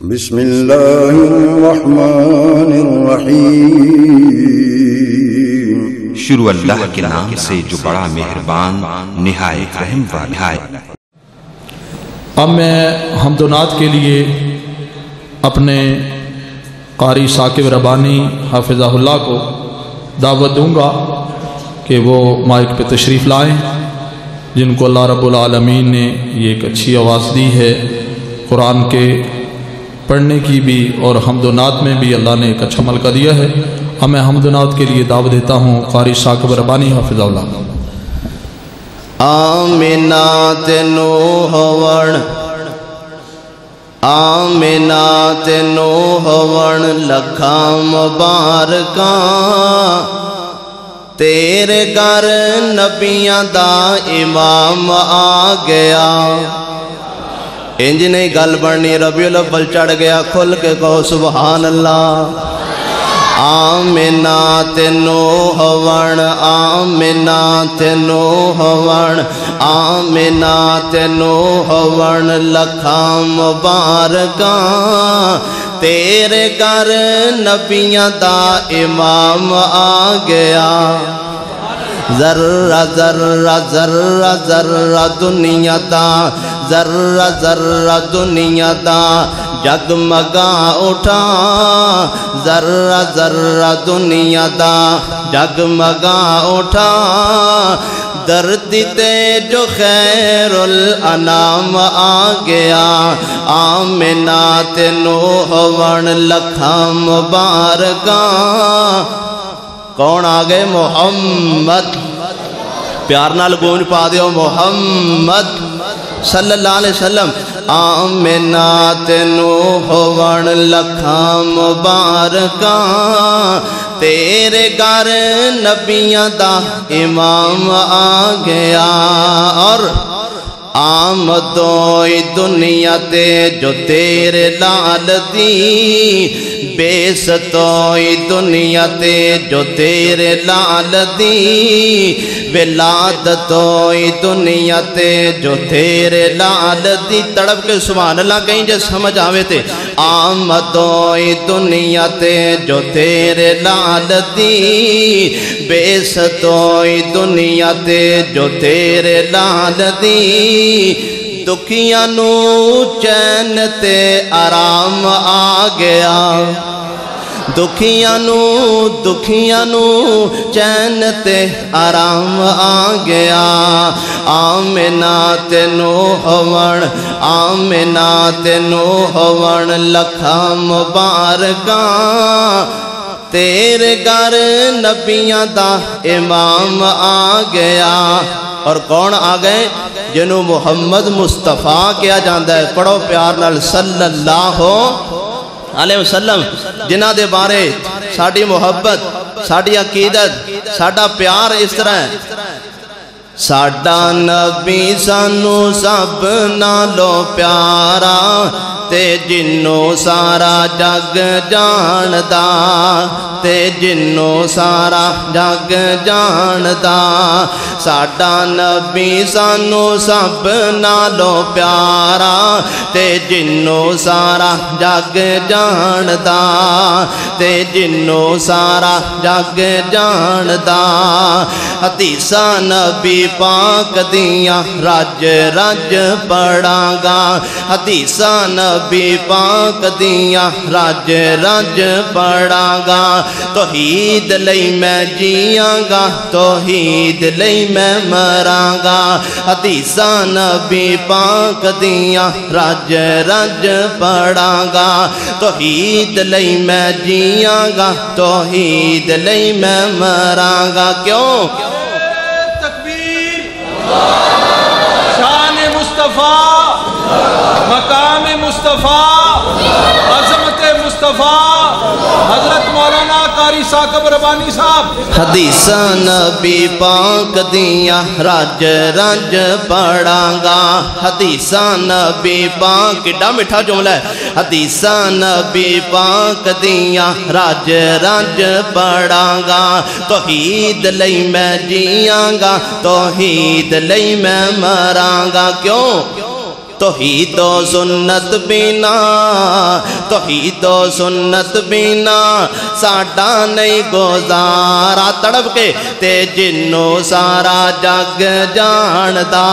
بسم الله الرحمن الرحيم. شروع اللہ کے نام سے جو بڑا مہربان نہایت رحم والا نہایت اب میں حمد و نعت کے لیے اپنے قاری ثاقب ربانی حافظہ اللہ کو دعوت دوں گا کہ وہ مائک پہ تشریف لائیں جن کو اللہ رب العالمین نے یہ ایک اچھی آواز دی ہے قرآن کے پڑھنے کی بھی اور حمد و نعت میں بھی اللہ نے ایک اچھا ملکہ دیا ہے۔ اب میں حمد و نعت کے لیے دعوت دیتا ہوں، قاری ثاقب ربانی حافظہ اللہ آمنات نوہوڑ آمنات نوہوڑ لکھا مبارکاں۔ تیرے گھر نبیاں دا امام آ گیا۔ انج نہیں گل بڑھنی ربیع الاول چڑھ گیا، کھل کے کہو سبحان اللہ۔ آمنات نوہوڑ آمنات نوہوڑ آمنات نوہوڑ لکھا مبارکاں، تیرے گھر نبیاں دا امام آ گیا۔ ذرہ ذرہ ذرہ ذرہ دنیا دا ذرہ ذرہ دنیا دا جگمگا اٹھا۔ ذرہ ذرہ دنیا دا جگمگا اٹھا۔ دردی تے جو خیر الانام آ گیا۔ آمنات نوہوڑ لکھا مبارکاں۔ کون آگئے محمد۔ پیار نال گونج پا دیو، محمد۔ صلی اللہ علیہ وسلم آمنات نوہوڑ لکھا مبارکاں تیرے گھر نبیاں دا امام آ گیا اور آمدوئی دنیا تے جو تیرے لال دی۔ بیستوئی دنیا تے جو تیرے لال دی۔ ولادتوئی دنیا تے جو تیرے لال دی۔ تڑپ کے سبحان اللہ کہیں جو سمجھ آوے تے۔ آمدوئی دنیا تے جو تیرے لال دی۔ بیستوئی دنیا تے جو تیرے لال دی۔ دکھیاں نو چین تے آرام آ گیا۔ دکھیاں نو دکھیاں نو چین تے آرام آ گیا۔ آمنات نو ہوڑ آمنات نو ہوڑ لکھا مبارکاں۔ تیرے گھر نبیاں دا امام آ گیا۔ اور کون آ گئے؟ جنہوں محمد مصطفیٰ کیا جاندہ ہے۔ پڑھو پیار نال صلی اللہ علیہ وسلم۔ جنہ دے بارے ساڑھی محبت ساڑھی عقیدت ساڑھا پیار اس طرح ہے۔ ساڑھا نبی سانو سب نالو پیارا۔ تے جنو سارا جگ جاندا، تے جنو سارا جگ جاندا۔ ساڈا نبی سانو سب نالو پیارا، تے جنو سارا جگ جاندا۔ تے جنو سارا جگ جاندا۔ حدیثاں نبی پاک دیاں، رج رج پڑھاں گا حدیثاں نبی پاک دیاں رج رج پڑھاں گا توحید لئی میں جیاں گا توحید لئی میں مراں گا حدیثاں نبی پاک دیاں رج رج پڑھاں گا توحید لئی میں جیاں گا توحید لئی میں مراں گا کیوں؟ تکبیر۔ شان مصطفیٰ۔ مقام مصطفیٰ، عظمت مصطفیٰ، حضرت مولانا قاری ثاقب ربانی صاحب۔ حدیثاں نبی پاک دیاں رج رج پڑھاں گا حدیثاں نبی پاک کڈا مٹھا جملہ ہے۔ حدیثاں نبی پاک دیاں رج رج پڑھاں گا توحید لئی میں جیاں گا، توحید لئی میں مراں گا۔ کیوں؟ توحید و سنت بینا، توحید و سنت بینا، ساڈا نہیں گزارا تڑپ کے، تے جنوں سارا جگ جاندا۔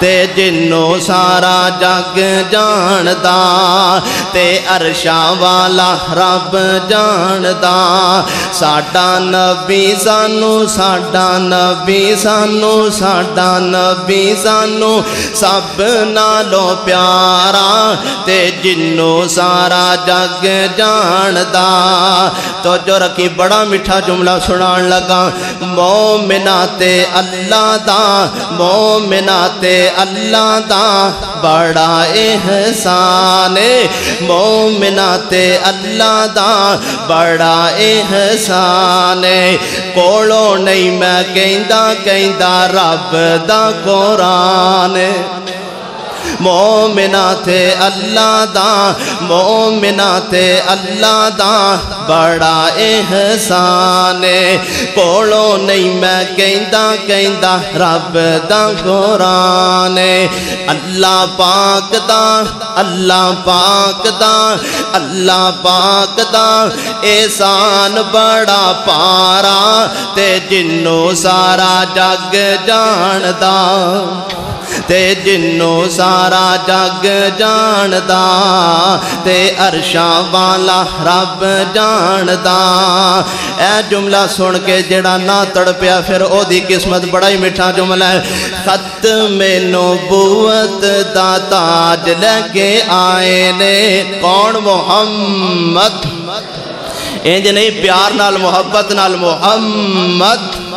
تے جنوں سارا جگ جاندا تے عرشاں والا رب جاندا ساڈا نبی سانو ساڈا نبی سانو ساڈا نبی سانو سب نالوں پیارا تے جنوں سارا جگ جاندا تو جو رکھی بڑا میٹھا جملہ سنان لگا مومنہ تے اللہ دا مومنہ تے اللہ دا بڑا احسان مومنہ تے اللہ دا بڑا احسان کوڑو نہیں میں کہندہ کہندہ رب دا قرآن مومنہ تے اللہ دا مومنہ تے اللہ دا۔ بڑا احسان کوڑو نہیں میں کہندہ کہندہ رب دا قرآن اللہ پاک دا، اللہ پاک دا، اللہ پاک دا۔ احسان بڑا پارا، تے جنوں سارا جگ جاندا۔ تے جنوں سارا جگ جاندا، تے عرشاں والا رب جاندا۔ اے جملہ سن کے جڑا نہ تڑپیا، پھر او دی قسمت بڑا ہی میٹھا جملہ ہے۔ ختم نبوت دا تاج لے کے آئے نے، کون محمد؟ انج نہیں، پیار نال، محبت نال، محمد۔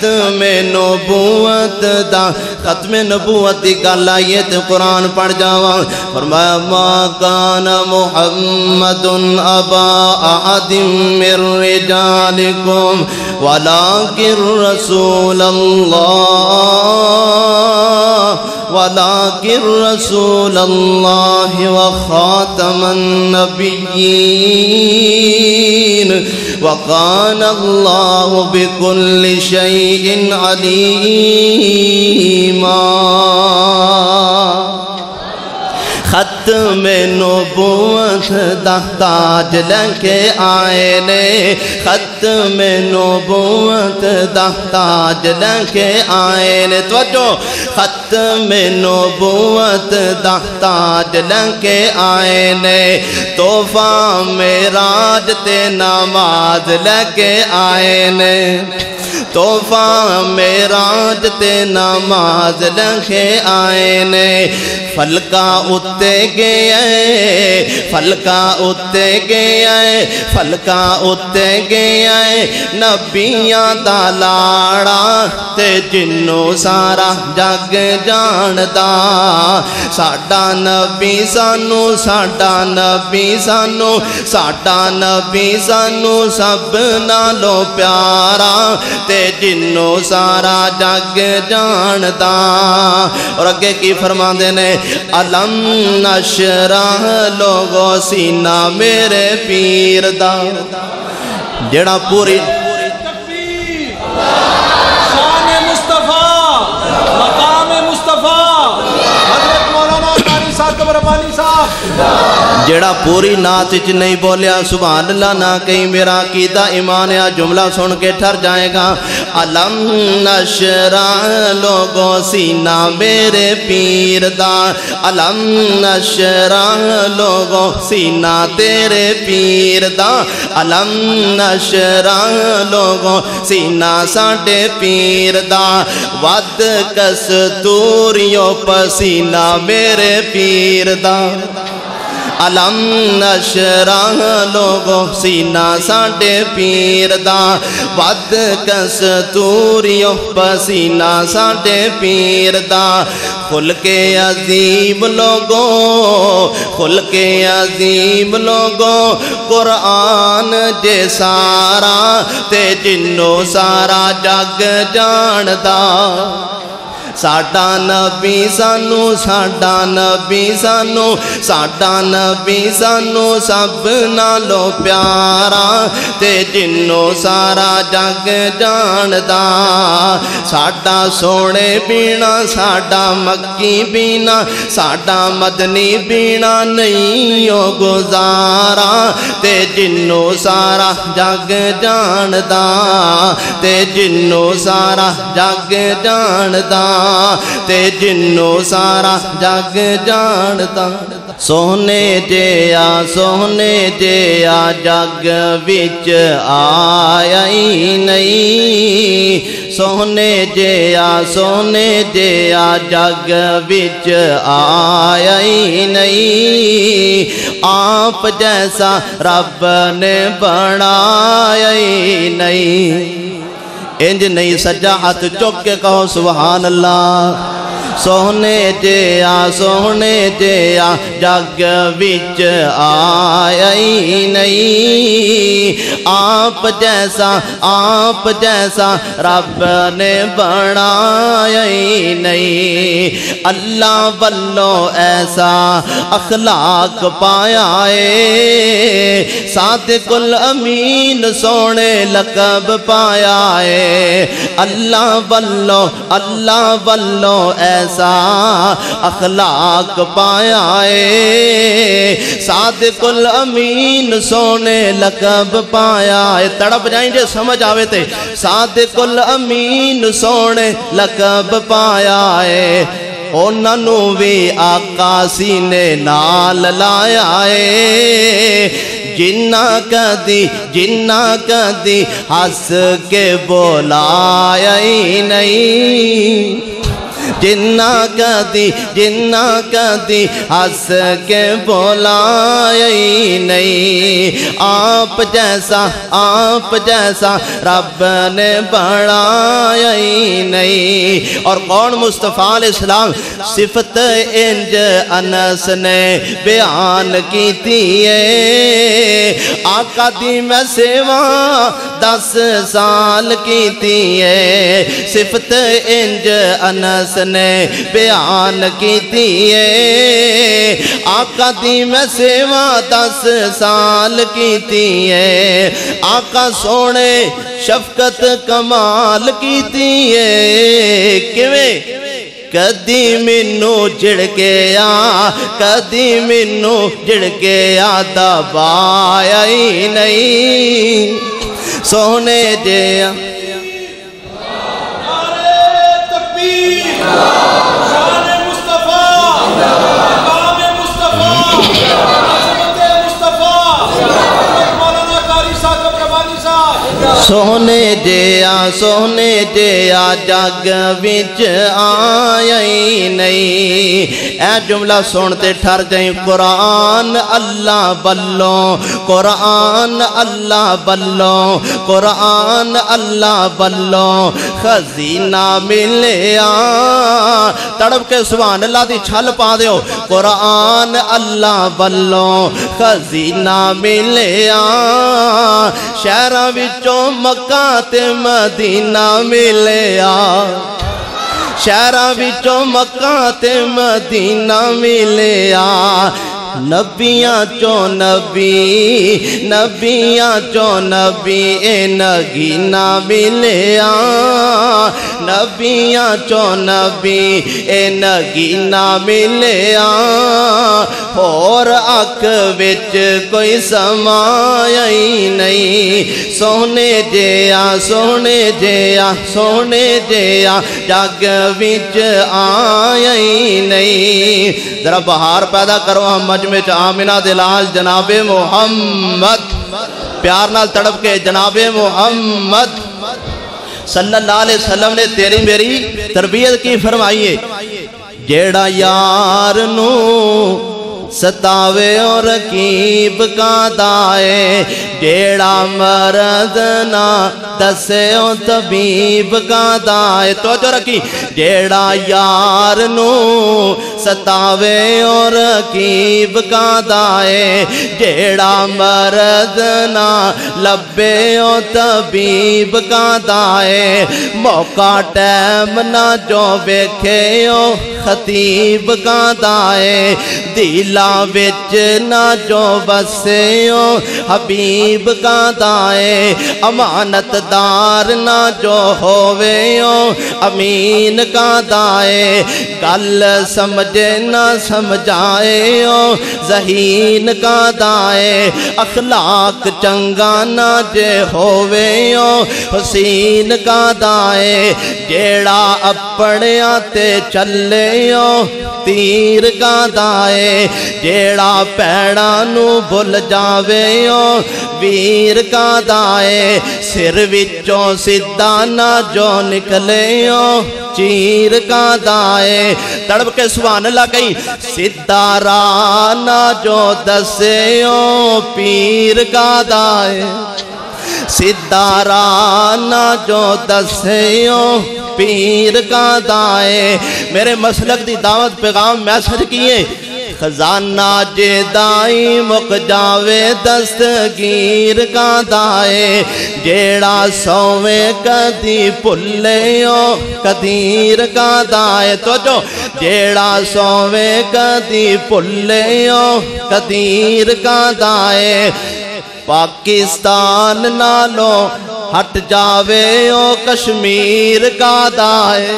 ختم نبوت دا ختم نبوت دی گل آئیے تے قرآن پڑھ جاواں۔ فرمایا، ما کان محمد ابا احد من رجالکم ولكن رسول اللہ ولكن رسول الله وخاتم النبيين وكان الله بكل شيء عليما. ختم نبوت دا تاج لکے آئے نے ختم نبوت دا تاج لکے آئے نے توجہ ختم نبوت دا تاج لکے آئے نے توفہ میراج نماز آئے توفہ میراج تے نماز لکھے آئے نے۔ فلکا اتے گئے فلکا اتے گئے فلکا اتے گئے۔ نبیاں دا لاڑا تے جنوں سارا جگ جاندا۔ ساڈا نبی سانو، ساڈا نبی سانو، ساڈا نبی سانو سب نالوں پیارا۔ تے جنوں سارا جگ جاندا اور اگے کی فرما دے نے؟ علم نشرح لوگو سینہ میرے پیر دا۔ جڑا پوری مقام مصطفیٰ۔ حضرت مولانا صاحب۔ جڑا پوری نات چ نہیں بولیا سبحان اللہ نہ کہیں میرا عقیدہ، ایمان یا جملہ سن کے ٹھر جائے گا۔ علم نشرح لوگوں سینہ میرے پیر دا علم نشرح لوگوں سینہ تیرے پیر دا علم نشرح لوگوں سینہ ساڈے پیر دا ود کستوریوں پسینہ میرے پیر دا علم نشرح لوگو سینہ ساڈے پیر دا۔ ود کستوریوں پسینہ ساڈے پیر دا۔ کے عظیم لوگوں خل کے عظیم لوگوں، قرآن جے سارا تے جنو سارا جگ جاندا۔ ساڈا نبی سانو ساڈا نبی سانو ساڈا نبی سانو سب نالو پیارا تے جنو سارا جگ جاندا ساڈا سونے بینا ساڈا مکی بینا ساڈا مدنی بینا نہیں او گزارا تے جنو سارا جگ جاندا تے جنو سارا جگ جاندا ਤੇ ਜਿੰਨੋਂ ਸਾਰਾ ਜੱਗ ਜਾਣਦਾ। ਸੋਹਣੇ ਜਿਆ ਸੋਹਣੇ ਜਿਆ ਜੱਗ ਵਿੱਚ ਆਈ ਨਹੀਂ। ਸੋਹਣੇ ਜਿਆ ਸੋਹਣੇ ਜਿਆ ਜੱਗ ਵਿੱਚ ਆਈ ਨਹੀਂ। ਆਪ ਜੈਸਾ ਰੱਬ ਨੇ ਬਣਾਇਆ ਹੀ ਨਹੀਂ। انج نہیں سجا ہاتھ چک کے کہو سبحان اللہ۔ ਸੋਹਣੇ ਜਿਆ ਸੋਹਣੇ ਜਿਆ ਜਗ ਵਿੱਚ ਆਇਆ ਹੀ ਨਹੀਂ ਆਪ ਜੈਸਾ ਆਪ ਜੈਸਾ ਰੱਬ ਨੇ ਬਣਾਇਆ ਹੀ ਨਹੀਂ ਅੱਲਾ ਵੱਲੋਂ ਐਸਾ ਅਖਲਾਕ ਪਾਇਆ ਏ ਸਾਦਿਕੁਲ ਅਮੀਨ ਸੋਹਣੇ ਲਕਬ ਪਾਇਆ ਏ ਅੱਲਾ ਵੱਲੋਂ ਅੱਲਾ ਵੱਲੋਂ ਐਸਾ ایسا اخلاق پایا ہے۔ صادق الامین سونے لقب پایا ہے۔ تڑپ جائیں جے سمجھ آوے تے۔ صادق الامین سونے لقب پایا ہے۔ انہوں بھی آقا سینے نال لایا ہے۔ جنا کدی جنا کدی ہس کے بولایا نہیں۔ جنا کا دی جنا کا دی ہس کے بولا نہیں۔ آپ جیسا آپ جیسا رب نے بڑھائی نہیں۔ اور کون مصطفیٰ علیہ السلام صفت انج انس نے بیان کی تھی آقا دی میں سیوا دس سال کی تھی صفت انج انس ਕੀਤੀ ਏ ਆਕਾ ਦੀ ਮੈਂ ਸੇਵਾ 10 ਸਾਲ ਕੀਤੀ ਏ ਆਕਾ ਸੋਹਣੇ ਸ਼ਫਕਤ ਕਮਾਲ ਕੀਤੀ ਏ ਕਿਵੇਂ ਕਦੀ ਮੈਨੂੰ ਝਿੜਕਿਆ ਕਦੀ ਮੈਨੂੰ ਝਿੜਕਿਆ ਦਬਾਇਆ ਹੀ ਨਹੀਂ ਸੋਹਣੇ ਜਿਹਾ تکبیر شان مصطفیٰ مقام مصطفیٰ عظمت مصطفیٰ مولانا قاری صاحب ربانی صاحب ਸੋਹਣੇ ਜਿਆ سونے دیا سونے دیا، جگ وچ آئی نہیں۔ اے جملہ سنتے ٹھر جائیں قرآن اللہ بلوں، قرآن اللہ بلوں، قرآن اللہ بلوں۔ خزینہ ملیا تڑپ کے سبان اللہ دی چھل پا دیو۔ قرآن اللہ بلوں خزینہ ملیا شہرہ وچوں مکہ تے مدینہ ملیا شہرہ وچوں مکہ تے مدینہ ملیا نبیاں چو نبی، نبیاں چو نبی، اے نگینا ملیا نبیاں چو نبی، اے نگینا ملیا اور اک وچ کوئی سمائی نہیں۔ سونے جیا سونے جیا سونے جیا، جگ وچ آئی نہیں۔ ذرا بہار پیدا کرو، ہم میں آمنہ دلال جناب محمد، پیار نال تڑپ کے جناب محمد۔ صلی اللہ علیہ وسلم نے تیری میری تربیت کی فرمائیے جیڑا یار نو ستاوے اور رقیب کا دائے جیڑا مرد نہ دسے طبیب کا دائے تو جو رکھی۔ جیڑا یار نو ستاوے اور رقیب کا دائے جیڑا مرد نہ لبے او طبیب کا دائے موقع ٹیم نہ جو بیکھے او خطیب کا دائے دیلا وچ نہ جو بسے او حبیب کا دائے امانت دار نہ جو ہووے او امین کا دائے گل سمجھے نہ سمجھائے او ذہین کا دائے اخلاق چنگا نہ جے ہووے او حسین کا دائے جیڑا اپنے آتے چلے او تیر کا دائے جیڑا پیڑا نو بھل جاوے او ویر کا دائے سر وچوں سدھا نہ جو نکلے او چیر کا دائے۔ تڑپ کے سبحان اللہ کہیں سدھا راہ جو دسے او پیر کا دائے۔ سدھارانا جو دسیوں پیر کا دائے۔ میرے مسلک دی دعوت پیغام میسر کیے خزانہ جدائی مک جاوے دستگیر کا دائے، جیڑا سوے کدی پلیوں قدیر کا دائے۔ تو جو جیڑا سوے کدی پلیوں قدیر کا دائے، پاکستان نالو ہٹ جاوے او کشمیر کا دائے۔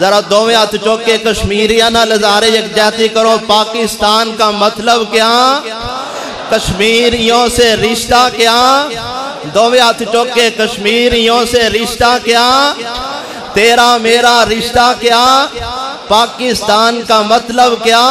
ذرا دوویں ہاتھ چوکے کشمیریاں نہ لزارے یک جاتی کرو، پاکستان کا مطلب کیا؟ کشمیریوں سے رشتہ کیا؟ دوویں ہاتھ چوکے کشمیریوں سے رشتہ کیا؟ تیرا میرا رشتہ کیا؟ پاکستان کا مطلب کیا؟